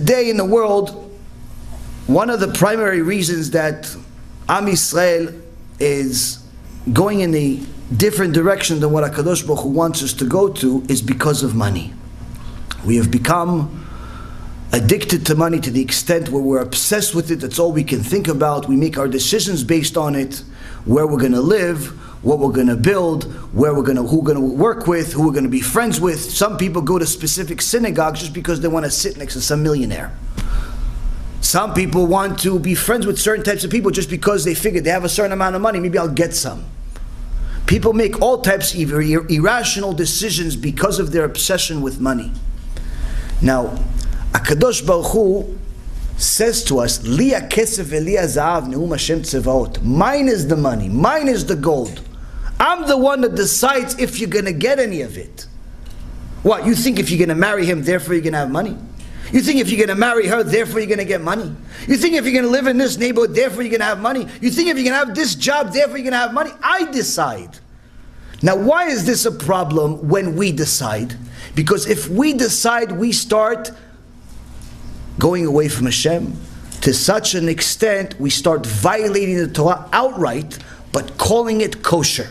Today in the world, one of the primary reasons that Am Yisrael is going in a different direction than what HaKadosh Baruch Hu wants us to go to is because of money. We have become addicted to money to the extent where we're obsessed with it. That's all we can think about. We make our decisions based on it, where we're going to live, what we're going to build, where we're going to, who we're going to work with, who we're going to be friends with. Some people go to specific synagogues just because they want to sit next to some millionaire. Some people want to be friends with certain types of people just because they figure they have a certain amount of money. Maybe I'll get some. People make all types of irrational decisions because of their obsession with money. Now, Akadosh Baruch Hu says to us, "Liya kesef Eliya zahav neum Hashem tzevaot." Mine is the money. Mine is the gold. I'm the one that decides if you're going to get any of it. What, you think if you're going to marry him, therefore you're going to have money? You think if you're going to marry her, therefore you're going to get money? You think if you're going to live in this neighborhood, therefore you're going to have money? You think if you're going to have this job, therefore you're going to have money? I decide. Now, why is this a problem when we decide? Because if we decide, we start going away from Hashem to such an extent, we start violating the Torah outright, but calling it kosher.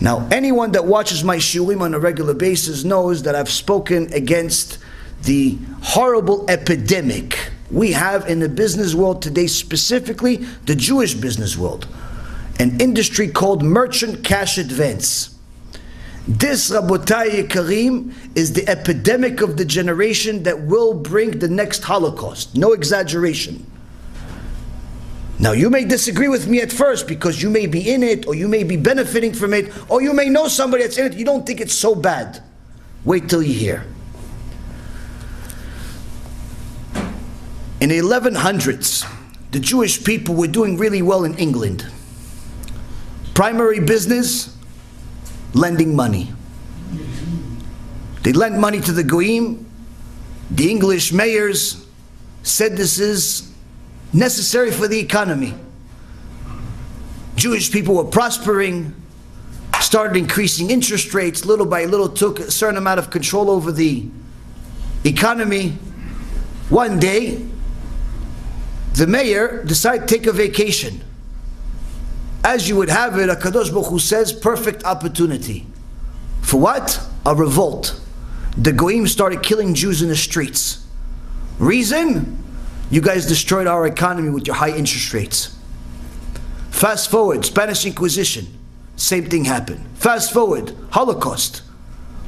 Now, anyone that watches my shiurim on a regular basis knows that I've spoken against the horrible epidemic we have in the business world today, specifically the Jewish business world, an industry called merchant cash advance. This, Rabotai Karim, is the epidemic of the generation that will bring the next Holocaust. No exaggeration. Now, you may disagree with me at first because you may be in it, or you may be benefiting from it, or you may know somebody that's in it. You don't think it's so bad. Wait till you hear. In the 1100s, the Jewish people were doing really well in England. Primary business, lending money. They lent money to the Goyim. The English mayors said this is necessary for the economy. Jewish people were prospering, started increasing interest rates, little by little took a certain amount of control over the economy. One day, the mayor decided to take a vacation. As you would have it, a Kadosh Hu says, perfect opportunity. For what? A revolt. The Goyim started killing Jews in the streets. Reason? You guys destroyed our economy with your high interest rates. Fast forward, Spanish Inquisition, same thing happened. Fast forward, Holocaust,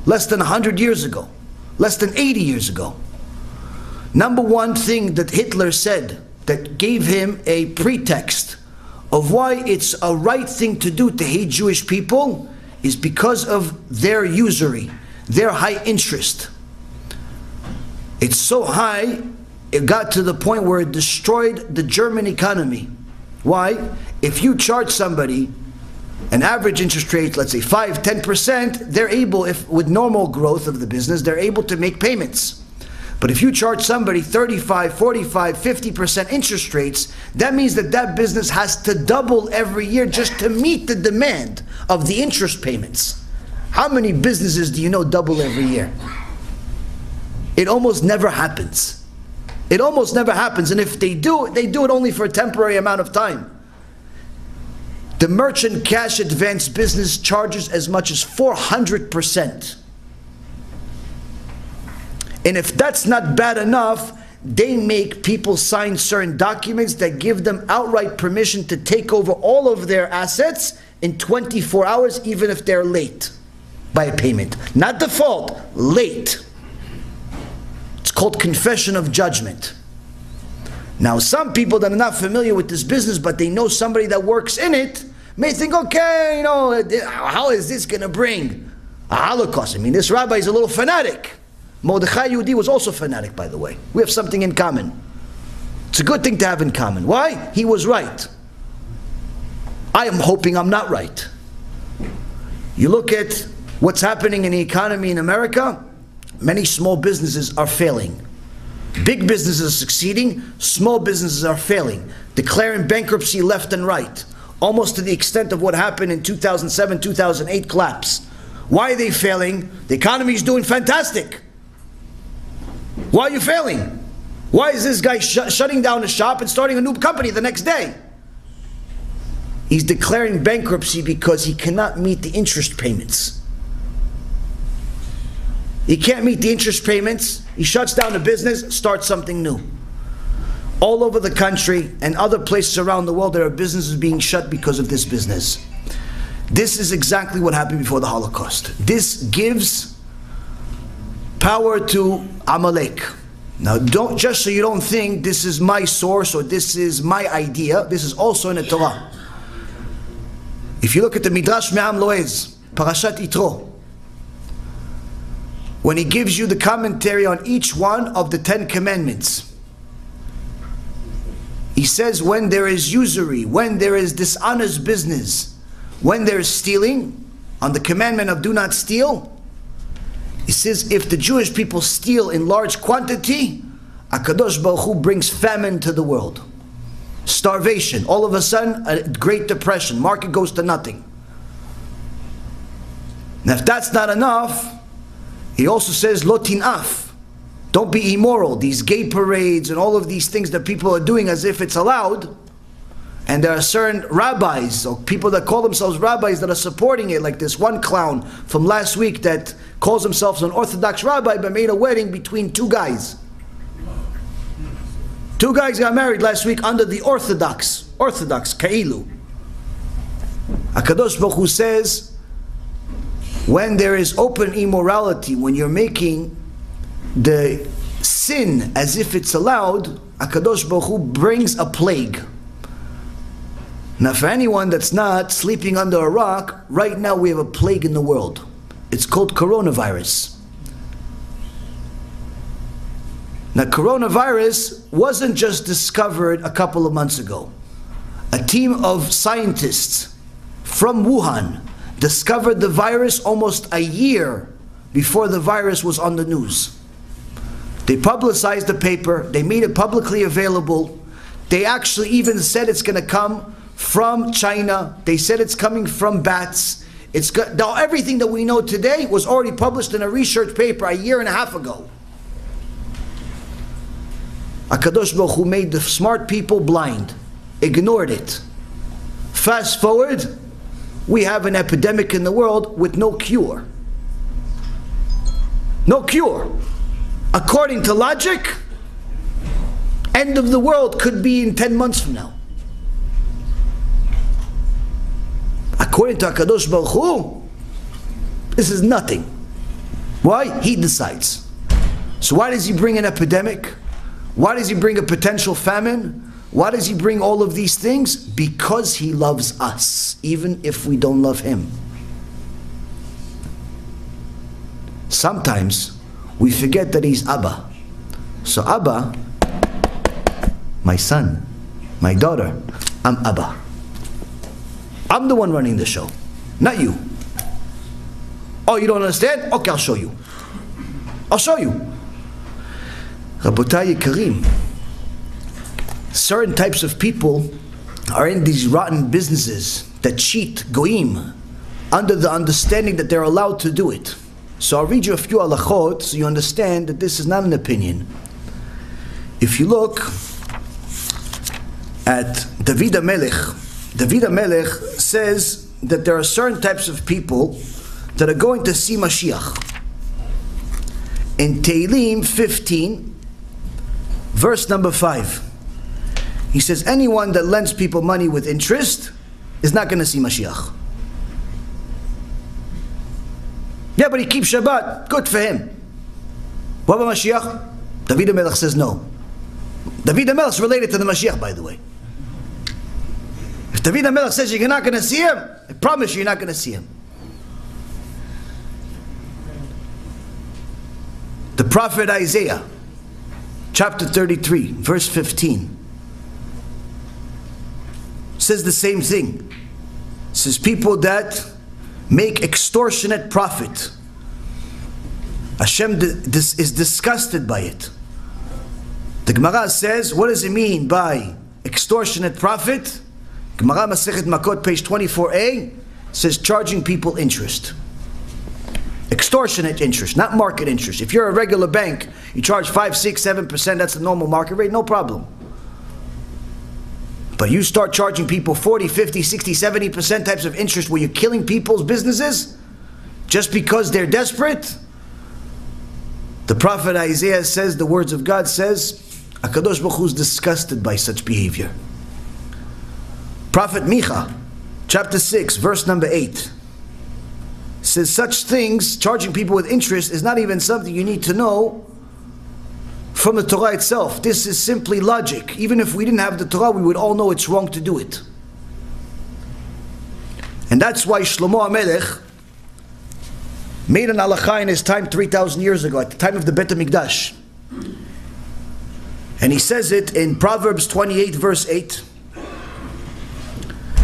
less than 100 years ago, less than 80 years ago. Number one thing that Hitler said that gave him a pretext of why it's a right thing to do to hate Jewish people is because of their usury, their high interest. It's so high it got to the point where it destroyed the German economy. Why? If you charge somebody an average interest rate, let's say 5, 10%, they're able, if with normal growth of the business, they're able to make payments. But if you charge somebody 35, 45, 50% interest rates, that means that that business has to double every year just to meet the demand of the interest payments. How many businesses do you know double every year? It almost never happens. It almost never happens, and if they do, they do it only for a temporary amount of time. The merchant cash advance business charges as much as 400%. And if that's not bad enough, they make people sign certain documents that give them outright permission to take over all of their assets in 24 hours, even if they're late by a payment. Not default, late called confession of judgment. Now, some people that are not familiar with this business, but they know somebody that works in it, may think, okay, you know, how is this going to bring a Holocaust? I mean, this rabbi is a little fanatic. Mordechai Yehudi was also fanatic, by the way. We have something in common. It's a good thing to have in common. Why? He was right. I am hoping I'm not right. You look at what's happening in the economy in America, many small businesses are failing. Big businesses are succeeding, small businesses are failing, declaring bankruptcy left and right, almost to the extent of what happened in 2007 2008 collapse. Why are they failing? The economy is doing fantastic. Why are you failing? Why is this guy sh- shutting down a shop and starting a new company the next day? He's declaring bankruptcy because he cannot meet the interest payments. He can't meet the interest payments. He shuts down the business, starts something new. All over the country and other places around the world, there are businesses being shut because of this business. This is exactly what happened before the Holocaust. This gives power to Amalek. Now, don't just so you don't think this is my source or this is my idea. This is also in the Torah. If you look at the Midrash Me'am Loez, Parashat Yitro, when he gives you the commentary on each one of the Ten Commandments, he says when there is usury, when there is dishonest business, when there is stealing, on the commandment of do not steal, he says if the Jewish people steal in large quantity, Akadosh Baruch Hu brings famine to the world. Starvation. All of a sudden, a Great Depression. Market goes to nothing. And if that's not enough, he also says, Lotin af. Don't be immoral. These gay parades and all of these things that people are doing as if it's allowed. And there are certain rabbis or people that call themselves rabbis that are supporting it, like this one clown from last week that calls himself an Orthodox rabbi but made a wedding between two guys. Two guys got married last week under the Orthodox, Orthodox, Kailu. Akadosh Baruch Hu says, when there is open immorality, when you're making the sin as if it's allowed, Akadosh Baruch Hu brings a plague. Now, for anyone that's not sleeping under a rock, right now we have a plague in the world. It's called coronavirus. Now, coronavirus wasn't just discovered a couple of months ago. A team of scientists from Wuhan discovered the virus almost a year before the virus was on the news. They publicized the paper, they made it publicly available. They actually even said it's going to come from China. They said it's coming from bats. It's got, now everything that we know today was already published in a research paper a year and a half ago. Akadosh Baruch Hu made the smart people blind, ignored it. Fast forward, we have an epidemic in the world with no cure. No cure. According to logic, end of the world could be in 10 months from now. According to Akadosh Baruch Hu, this is nothing. Why? He decides. So why does he bring an epidemic? Why does he bring a potential famine? Why does he bring all of these things? Because he loves us, even if we don't love him. Sometimes we forget that he's Abba. So, Abba, my son, my daughter, I'm Abba. I'm the one running the show, not you. Oh, you don't understand? Okay, I'll show you. I'll show you. Rabotai Karim, certain types of people are in these rotten businesses that cheat goyim under the understanding that they're allowed to do it. So I'll read you a few halachot so you understand that this is not an opinion. If you look at David Melech, David Melech says that there are certain types of people that are going to see Mashiach. In Tehillim 15, verse number 5, he says, Anyone that lends people money with interest is not going to see Mashiach. Yeah, but he keeps Shabbat. Good for him. What about Mashiach? David Melech says no. David Melech is related to the Mashiach, by the way. If David Melech says you're not going to see him, I promise you, you're not going to see him. The prophet Isaiah, chapter 33, verse 15, says the same thing. It says people that make extortionate profit. Hashem is disgusted by it. The Gemara says, what does it mean by extortionate profit? Gemara Masechet Makot, page 24a, says charging people interest. Extortionate interest, not market interest. If you're a regular bank, you charge 5, 6, 7%, that's the normal market rate, no problem. But you start charging people 40, 50, 60, 70% types of interest where you're killing people's businesses just because they're desperate. The prophet Isaiah says, the words of God says, Akadosh Baruch is disgusted by such behavior. Prophet Micha, chapter 6, verse number 8, says such things, charging people with interest, is not even something you need to know from the Torah itself. This is simply logic. Even if we didn't have the Torah, we would all know it's wrong to do it. And that's why Shlomo HaMelech made an halacha in his time 3,000 years ago, at the time of the Bet HaMikdash. And he says it in Proverbs 28, verse 8,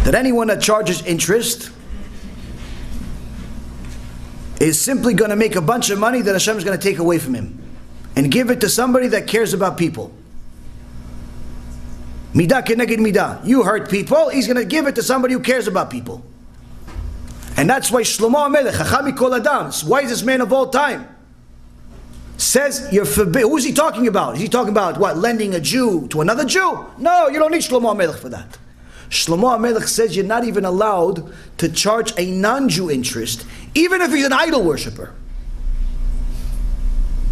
that anyone that charges interest is simply going to make a bunch of money that Hashem is going to take away from him and give it to somebody that cares about people. Midah keneged midah. You hurt people, he's going to give it to somebody who cares about people. And that's why Shlomo HaMelech, Chachami Kol Adam, wisest man of all time, says you're forbidden. Who's he talking about? Is he talking about what? Lending a Jew to another Jew? No, you don't need Shlomo HaMelech for that. Shlomo HaMelech says you're not even allowed to charge a non-Jew interest, even if he's an idol worshiper.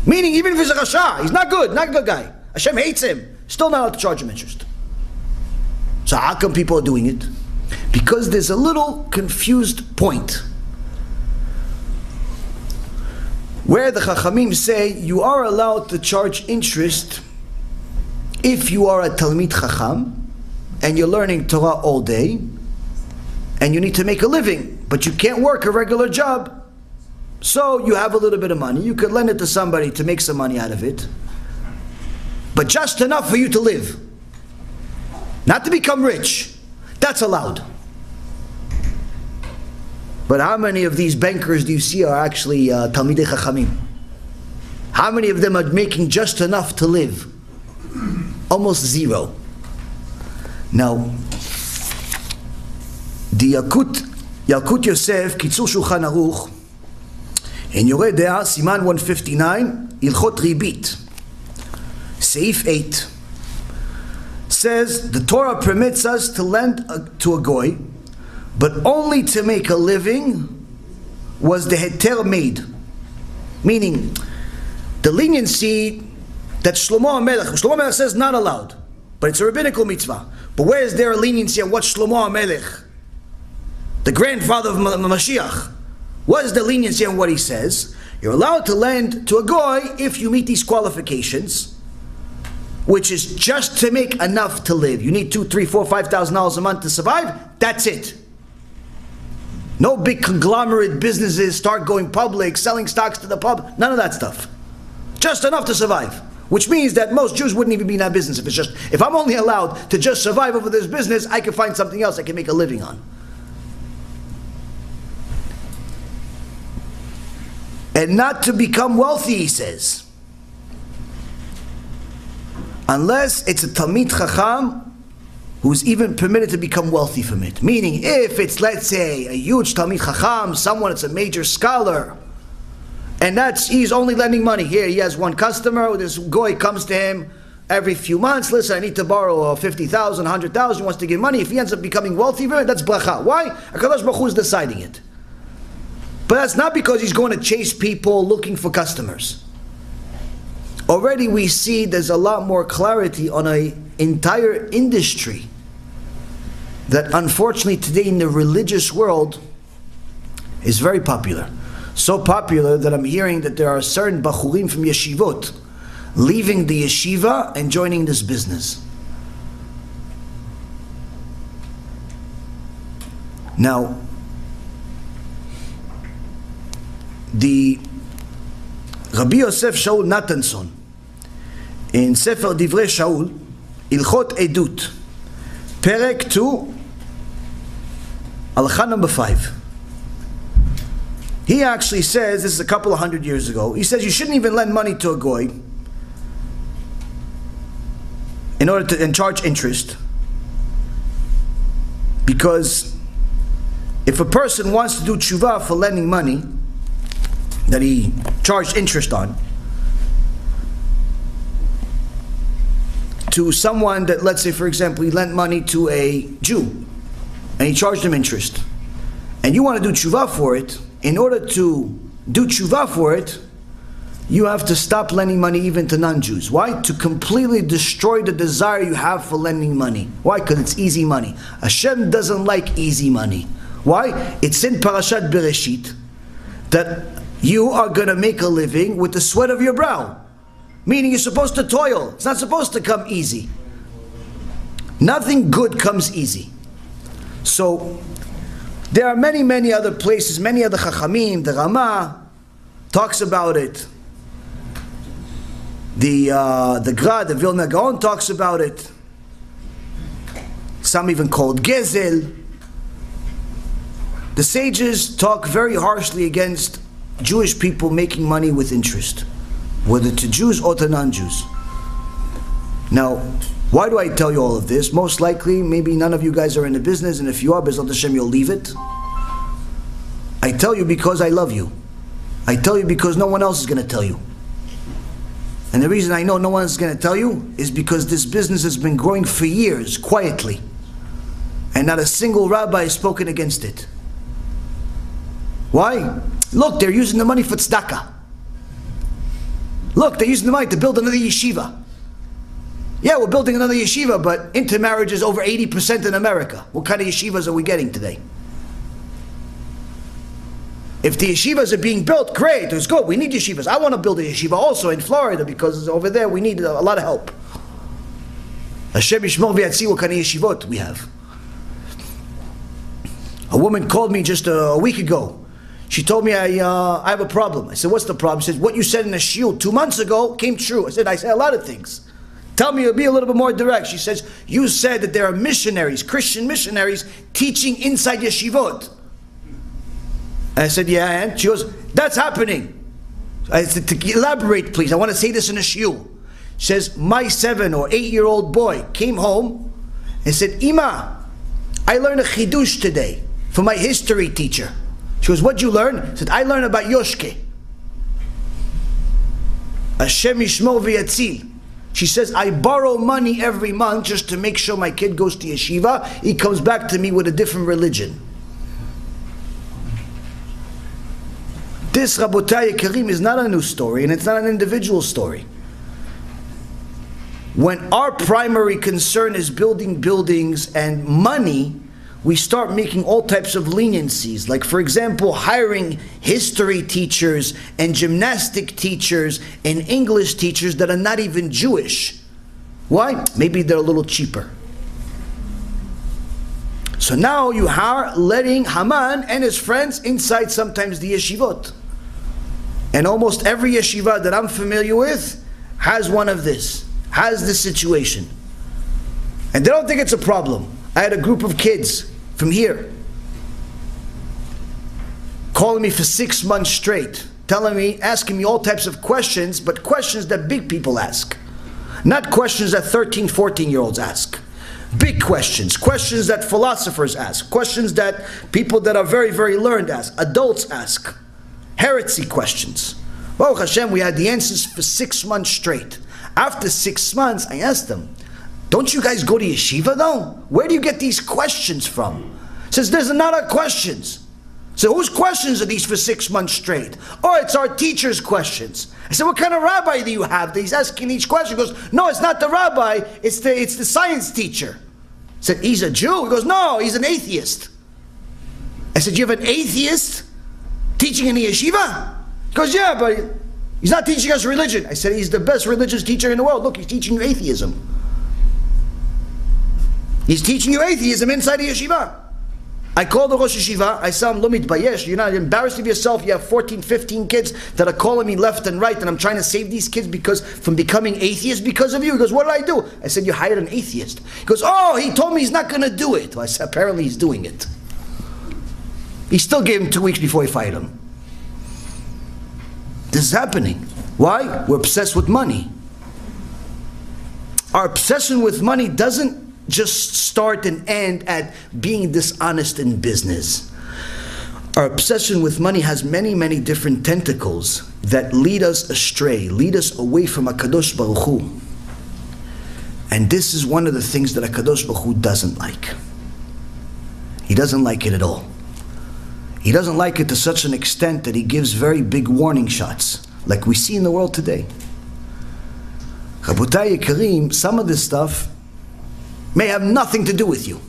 Meaning, even if he's a Rasha, he's not good, not a good guy. Hashem hates him. Still not allowed to charge him interest. So how come people are doing it? Because there's a little confused point. Where the Chachamim say you are allowed to charge interest if you are a Talmid Chacham and you're learning Torah all day and you need to make a living, but you can't work a regular job. So you have a little bit of money. You could lend it to somebody to make some money out of it, but just enough for you to live. Not to become rich. That's allowed. But how many of these bankers do you see are actually uh, Talmidei Chachamim? How many of them are making just enough to live? Almost zero. Now, the Yalkut, Yalkut Yosef, Kitzur Shulchan Aruch, in Yoreh De'ah, Siman 159, Ilchot Ribit, Seif 8, says the Torah permits us to lend a, to a goy, but only to make a living was the heter made. Meaning, the leniency that Shlomo HaMelech, Shlomo HaMelech says not allowed, but it's a rabbinical mitzvah. But where is there a leniency on what Shlomo HaMelech, the grandfather of Mashiach, what is the leniency on what he says? You're allowed to lend to a goy if you meet these qualifications, which is just to make enough to live. You need two, three, four, five thousand dollars a month to survive. That's it. No big conglomerate businesses start going public, selling stocks to the pub. None of that stuff. Just enough to survive. Which means that most Jews wouldn't even be in that business if it's just if I'm only allowed to just survive over this business, I can find something else I can make a living on. And not to become wealthy, he says. Unless it's a Talmid Chacham who's even permitted to become wealthy from it. Meaning, if it's, let's say, a huge Talmid Chacham, someone that's a major scholar, and that's, he's only lending money. Here, he has one customer, this guy comes to him every few months, listen, I need to borrow 50,000, 100,000, he wants to give money. If he ends up becoming wealthy that's bracha. Why? HaKadosh Baruch Hu is deciding it. But that's not because he's going to chase people looking for customers. Already we see there's a lot more clarity on an entire industry that unfortunately today in the religious world is very popular. So popular that I'm hearing that there are certain bachurim from yeshivot leaving the yeshiva and joining this business. Now, the Rabbi Yosef Shaul Nathanson in Sefer Divrei Shaul, Ilchot Edut, Perek 2, Alcha number 5. He actually says, this is a couple of hundred years ago, he says you shouldn't even lend money to a goy in order to and charge interest because if a person wants to do tshuva for lending money, that he charged interest on to someone that, let's say, for example, he lent money to a Jew and he charged him interest, and you want to do tshuva for it, in order to do tshuva for it, you have to stop lending money even to non-Jews. Why? To completely destroy the desire you have for lending money. Why? Because it's easy money. Hashem doesn't like easy money. Why? It's in Parashat Bereshit that you are going to make a living with the sweat of your brow. Meaning you're supposed to toil. It's not supposed to come easy. Nothing good comes easy. So there are many, many other places, many other Chachamim, the Rama talks about it. The uh, the Gra, the Vilna Gaon talks about it. Some even called Gezel. The sages talk very harshly against Jewish people making money with interest, whether to Jews or to non-Jews. Now, why do I tell you all of this? Most likely, maybe none of you guys are in the business, and if you are, Be'ezrat Hashem, you'll leave it. I tell you because I love you. I tell you because no one else is going to tell you. And the reason I know no one is going to tell you is because this business has been growing for years, quietly. And not a single rabbi has spoken against it. Why? Look, they're using the money for tzedakah. Look, they're using the money to build another yeshiva. Yeah, we're building another yeshiva, but intermarriage is over 80% in America. What kind of yeshivas are we getting today? If the yeshivas are being built, great, it's good. We need yeshivas. I want to build a yeshiva also in Florida because over there we need a lot of help. Hashem Yishmor v'yatzil what kind of yeshivot we have. A woman called me just a week ago. She told me I, uh, I have a problem. I said, what's the problem? She said, what you said in the shiur two months ago came true. I said, I said a lot of things. Tell me, be a little bit more direct. She says, you said that there are missionaries, Christian missionaries, teaching inside yeshivot. I said, yeah, and? She goes, that's happening. I said, to elaborate, please. I want to say this in a shiur. She says, my seven or eight year old boy came home and said, Ima, I learned a chidush today from my history teacher. She goes, what'd you learn? I said, I learned about Yoshke. Hashem Yishmor v'yatzil. She says, I borrow money every month just to make sure my kid goes to yeshiva. He comes back to me with a different religion. This Rabotai Karim is not a new story and it's not an individual story. When our primary concern is building buildings and money, we start making all types of leniencies. Like, for example, hiring history teachers and gymnastic teachers and English teachers that are not even Jewish. Why? Maybe they're a little cheaper. So now you are letting Haman and his friends inside sometimes the yeshivot. And almost every yeshiva that I'm familiar with has one of this, has this situation. And they don't think it's a problem. I had a group of kids from here calling me for six months straight, telling me, asking me all types of questions, but questions that big people ask. Not questions that 13, 14 year olds ask. Big questions, questions that philosophers ask, questions that people that are very, very learned ask, adults ask heresy questions. Baruch Hashem, we had the answers for six months straight. After six months, I asked them, don't you guys go to yeshiva though? Where do you get these questions from? Says there's not our questions. So whose questions are these for six months straight? Oh, it's our teacher's questions. I said, what kind of rabbi do you have he's asking each question? He goes, no, it's not the rabbi, it's the it's the science teacher. I said, he's a Jew? He goes, no, he's an atheist. I said, you have an atheist teaching in the yeshiva? He goes, yeah, but he's not teaching us religion. I said, he's the best religious teacher in the world. Look, he's teaching you atheism. He's teaching you atheism inside the yeshiva. I called the Rosh Yeshiva, I saw him, Lumit Bayesh, you're not embarrassed of yourself, you have 14, 15 kids that are calling me left and right, and I'm trying to save these kids because from becoming atheists because of you. He goes, what did I do? I said, you hired an atheist. He goes, oh, he told me he's not going to do it. Well, I said, apparently he's doing it. He still gave him two weeks before he fired him. This is happening. Why? We're obsessed with money. Our obsession with money doesn't just start and end at being dishonest in business. Our obsession with money has many, many different tentacles that lead us astray, lead us away from HaKadosh Baruch Hu. And this is one of the things that HaKadosh Baruch Hu doesn't like. He doesn't like it at all. He doesn't like it to such an extent that he gives very big warning shots, like we see in the world today. Rabotai Kareem, some of this stuff may have nothing to do with you,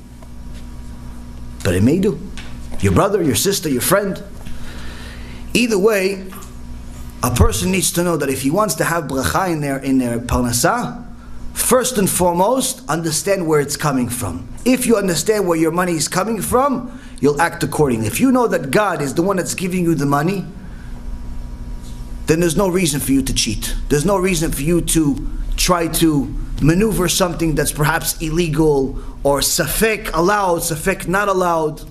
but it may do. Your brother, your sister, your friend. Either way, a person needs to know that if he wants to have bracha in their in their parnasah, first and foremost, understand where it's coming from. If you understand where your money is coming from, you'll act accordingly. If you know that God is the one that's giving you the money, then there's no reason for you to cheat. There's no reason for you to try to maneuver something that's perhaps illegal or safek allowed, safek not allowed.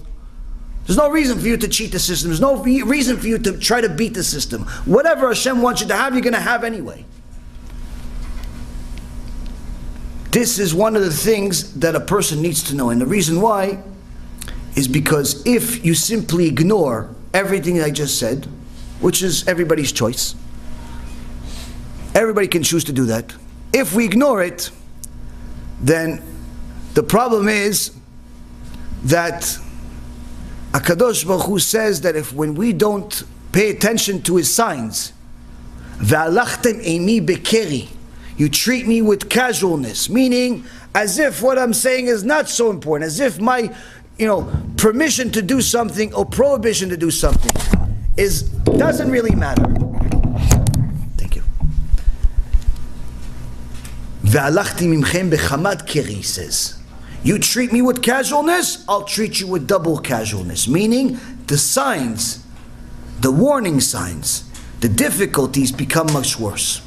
There's no reason for you to cheat the system. There's no reason for you to try to beat the system. Whatever Hashem wants you to have, you're going to have anyway. This is one of the things that a person needs to know. And the reason why is because if you simply ignore everything I just said, which is everybody's choice, everybody can choose to do that. If we ignore it, then the problem is that Akadosh Baruch Hu says that if when we don't pay attention to his signs, you treat me with casualness, meaning as if what I'm saying is not so important, as if my, you know, permission to do something or prohibition to do something is doesn't really matter. Thank you. Bechamat keri says. You treat me with casualness, I'll treat you with double casualness. Meaning, the signs, the warning signs, the difficulties become much worse.